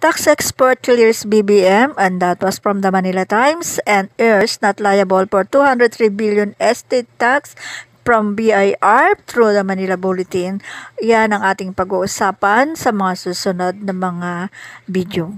Tax expert clears BBM and that was from the Manila Times and heirs not liable for 203 billion estate tax from BIR through the Manila Bulletin. Yan ang ating pag-uusapan sa mga susunod na mga video.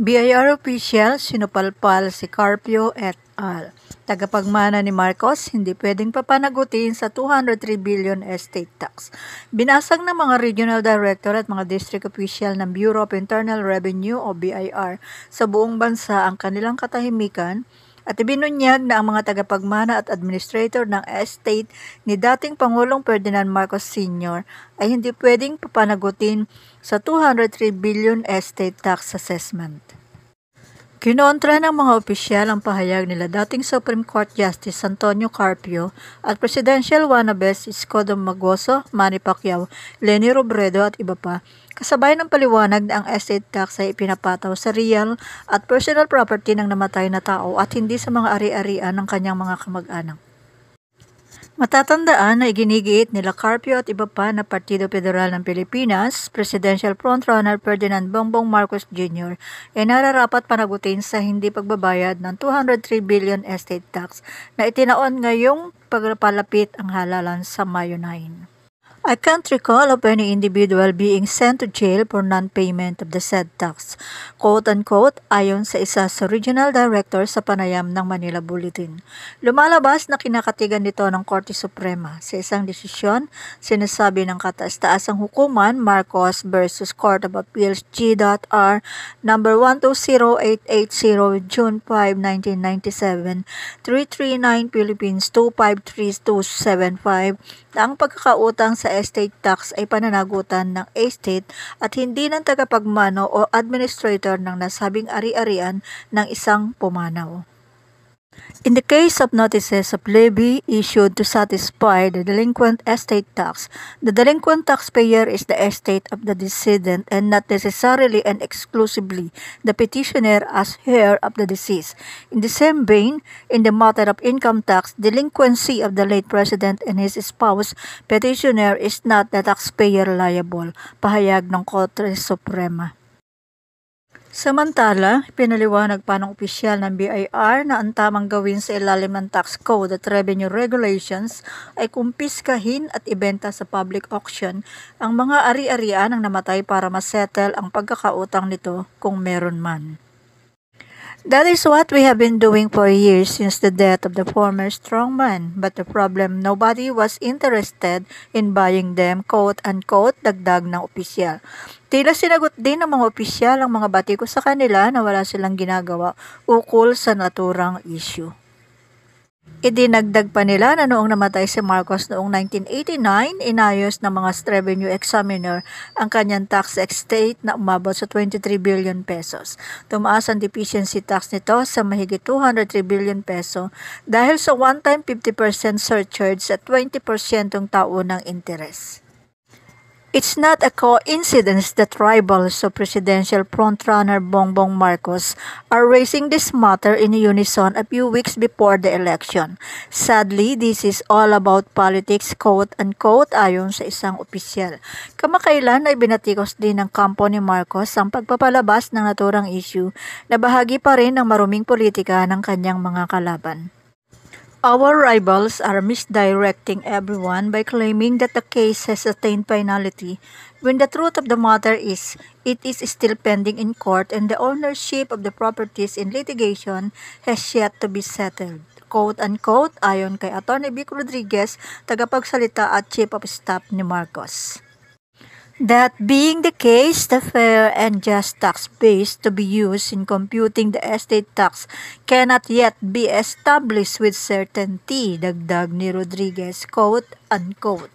BIR official sinupalpal si Carpio et al. Tagapagmana ni Marcos, hindi pwedeng papanagutin sa 203 billion estate tax. Binasag ng mga regional director at mga district official ng Bureau of Internal Revenue o BIR sa buong bansa ang kanilang katahimikan at ibinunyag na ang mga tagapagmana at administrator ng estate ni dating Pangulong Ferdinand Marcos Sr. ay hindi pwedeng papanagutin sa 203 billion estate tax assessment. Kinontra ng mga opisyal ang pahayag nila dating Supreme Court Justice Antonio Carpio at Presidential wannabes Iskodo Magoso, Manny Pacquiao, Lenny Robredo at iba pa. Kasabay ng paliwanag na ang estate tax ay ipinapataw sa real at personal property ng namatay na tao at hindi sa mga ari-arian ng kanyang mga kamag-anak. Matatandaan na iginigiit nila Carpio at iba pa na Partido Federal ng Pilipinas, Presidential Frontrunner Ferdinand Bongbong Marcos Jr. ay nararapat panagutin sa hindi pagbabayad ng 203 billion estate tax na itinaon ngayong pagpalapit ang halalan sa Mayo 9. I can't recall of any individual being sent to jail for non-payment of the said tax, quote-unquote, ayon sa isa sa regional director sa panayam ng Manila Bulletin. Lumalabas na kinakatigan nito ng Korte Suprema. Sa isang desisyon, sinasabi ng kataas-taasang hukuman Marcos versus Court of Appeals G.R. number 120880 June 5, 1997, 339 Philippines 253275 na ang pagkakautang sa estate tax ay pananagutan ng estate at hindi ng tagapagmano o administrator ng nasabing ari-arian ng isang pumanaw. In the case of notices of levy issued to satisfy the delinquent estate tax, the delinquent taxpayer is the estate of the decedent and not necessarily and exclusively the petitioner as heir of the deceased. In the same vein, in the matter of income tax, delinquency of the late president and his spouse, petitioner is not the taxpayer liable, pahayag ng Korte Suprema. Samantala, pinaliwanag pa ng opisyal ng BIR na ang tamang gawin sa ilalim ng tax code at revenue regulations ay kumpiskahin at ibenta sa public auction ang mga ari-arian ng namatay para masettle ang pagkakautang nito kung meron man. That is what we have been doing for years since the death of the former strongman. But the problem, nobody was interested in buying them, quote-unquote, dagdag ng opisyal. Tila sinagot din ng mga opisyal ang mga batiko sa kanila na wala silang ginagawa ukol sa naturang issue. Idinagdag pa nila na noong namatay si Marcos noong 1989, inayos ng mga revenue examiner ang kanyang tax estate na umabot sa 23 billion pesos. Tumaas ang deficiency tax nito sa mahigit 203 billion peso dahil sa one-time 50% surcharge at 20% taon ng interest. It's not a coincidence that rivals of presidential frontrunner Bongbong Marcos are raising this matter in unison a few weeks before the election. Sadly, this is all about politics quote-unquote ayon sa isang opisyal. Kamakailan ay binatikos din ng kampo ni Marcos ang pagpapalabas ng naturang issue na bahagi pa rin ng maruming politika ng kanyang mga kalaban. Our rivals are misdirecting everyone by claiming that the case has attained finality when the truth of the matter is it is still pending in court and the ownership of the properties in litigation has yet to be settled. Quote-unquote ayon kay Atty. Vic Rodriguez, tagapagsalita at Chief of Staff ni Marcos. That being the case, the fair and just tax base to be used in computing the estate tax cannot yet be established with certainty, dagdag ni Rodriguez, quote, unquote.